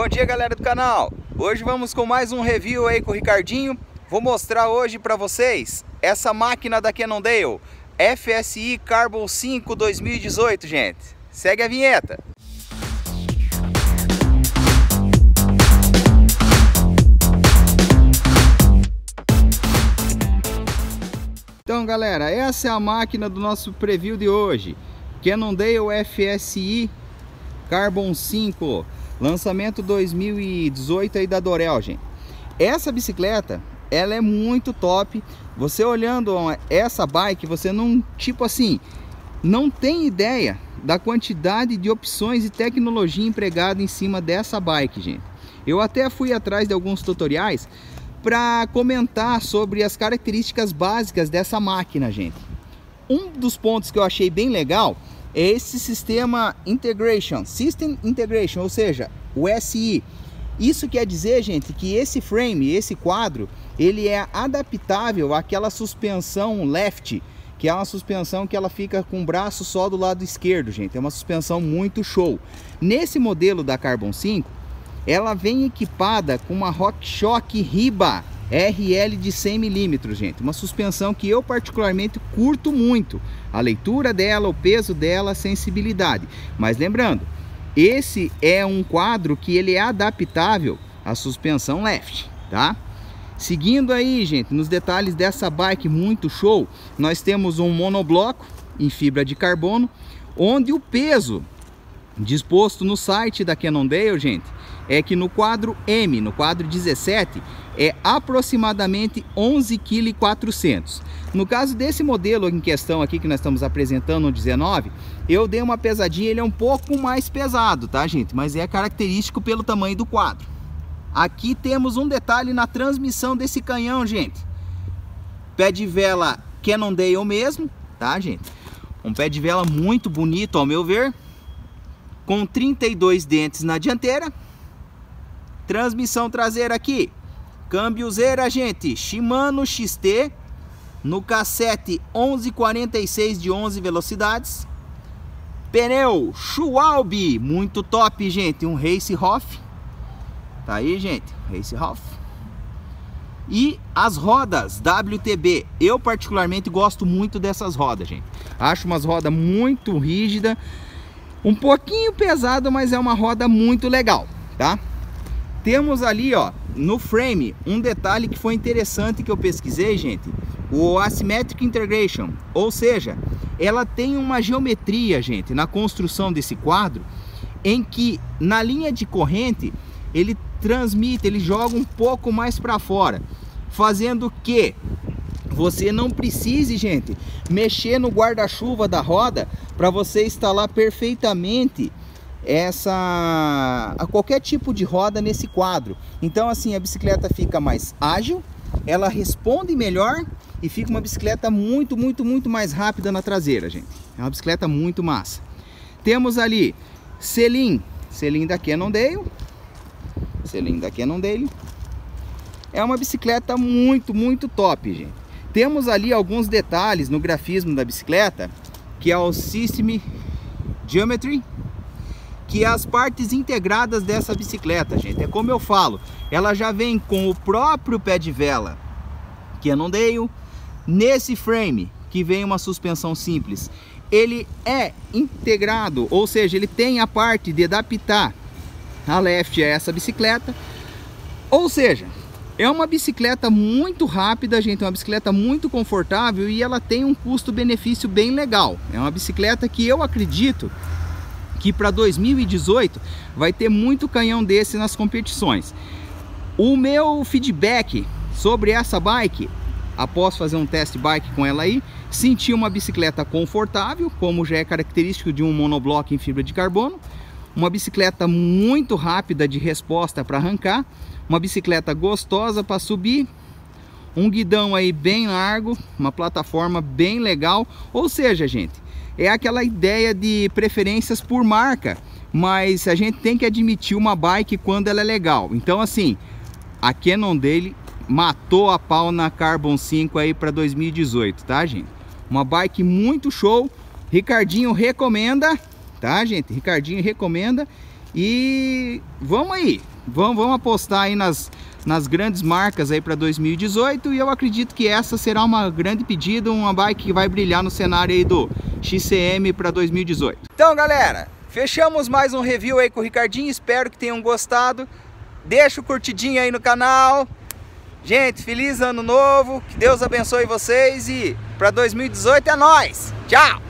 Bom dia galera do canal, hoje vamos com mais um review aí com o Ricardinho. Vou mostrar hoje para vocês essa máquina da Cannondale FSI Carbon 5 2018 gente. Segue a vinheta. Então galera, essa é a máquina do nosso preview de hoje. Cannondale FSI Carbon 5 Lançamento 2018 aí da Dorel, gente. Essa bicicleta, ela é muito top. Você olhando essa bike, você não, tipo assim, não tem ideia da quantidade de opções e tecnologia empregada em cima dessa bike, gente. Eu até fui atrás de alguns tutoriais para comentar sobre as características básicas dessa máquina, gente. Um dos pontos que eu achei bem legal é esse sistema Integration, System Integration, ou seja, o SI. Isso quer dizer, gente, que esse frame, esse quadro, ele é adaptável àquela suspensão left, que é uma suspensão que ela fica com o braço só do lado esquerdo, gente. É uma suspensão muito show. Nesse modelo da Carbon 5, ela vem equipada com uma RockShox Riba RL de 100 milímetros, gente. Uma suspensão que eu particularmente curto muito. A leitura dela, o peso dela, a sensibilidade. Mas lembrando, esse é um quadro que ele é adaptável à suspensão left, tá? Seguindo aí, gente, nos detalhes dessa bike muito show, nós temos um monobloco em fibra de carbono, onde o peso disposto no site da Cannondale, gente, é que no quadro M, no quadro 17, é aproximadamente 11,4 kg. No caso desse modelo em questão aqui que nós estamos apresentando, o 19, eu dei uma pesadinha, ele é um pouco mais pesado, tá gente? Mas é característico pelo tamanho do quadro. Aqui temos um detalhe na transmissão desse canhão, gente. Pé de vela Cannondale mesmo, tá gente? Um pé de vela muito bonito ao meu ver. Com 32 dentes na dianteira. Transmissão traseira aqui Câmbiozeira, gente, Shimano XT no cassete 1146 de 11 velocidades. Pneu Schwalbe, muito top, gente, um Race Hoff. Tá aí, gente, Race Hoff. E as rodas WTB, eu particularmente gosto muito dessas rodas, gente. Acho umas rodas muito rígidas, um pouquinho pesado, mas é uma roda muito legal, tá? Temos ali, ó, no frame, um detalhe que foi interessante que eu pesquisei, gente, o Asymmetric Integration, ou seja, ela tem uma geometria, gente, na construção desse quadro, em que na linha de corrente ele transmite, ele joga um pouco mais para fora, fazendo que você não precise, gente, mexer no guarda-chuva da roda para você instalar perfeitamente essa a qualquer tipo de roda nesse quadro. Então assim a bicicleta fica mais ágil, ela responde melhor e fica uma bicicleta muito, muito, muito mais rápida na traseira, gente. É uma bicicleta muito massa. Temos ali selim, selim da Cannondale, selim da Cannondale. É uma bicicleta muito, muito top, gente. Temos ali alguns detalhes no grafismo da bicicleta, que é o System Geometry, que é as partes integradas dessa bicicleta, gente. É como eu falo, ela já vem com o próprio pé de vela que eu não dei, nesse frame que vem uma suspensão simples. Ele é integrado, ou seja, ele tem a parte de adaptar a left a essa bicicleta. Ou seja, é uma bicicleta muito rápida, gente, é uma bicicleta muito confortável e ela tem um custo-benefício bem legal. É uma bicicleta que eu acredito que para 2018 vai ter muito canhão desse nas competições. O meu feedback sobre essa bike, após fazer um test bike com ela aí, senti uma bicicleta confortável, como já é característico de um monobloco em fibra de carbono, uma bicicleta muito rápida de resposta para arrancar, uma bicicleta gostosa para subir, um guidão aí bem largo, uma plataforma bem legal, ou seja, gente, é aquela ideia de preferências por marca, mas a gente tem que admitir uma bike quando ela é legal. Então assim, a Canon dele matou a pau na Carbon 5 aí para 2018, tá gente? Uma bike muito show, Ricardinho recomenda, tá gente? Ricardinho recomenda E vamos aí, vamos, vamos apostar aí nas, nas grandes marcas aí para 2018 e eu acredito que essa será uma grande pedida, uma bike que vai brilhar no cenário aí do XCM para 2018. Então galera, fechamos mais um review aí com o Ricardinho, espero que tenham gostado. Deixa o curtidinho aí no canal. Gente, feliz ano novo, que Deus abençoe vocês e para 2018 é nós. Tchau!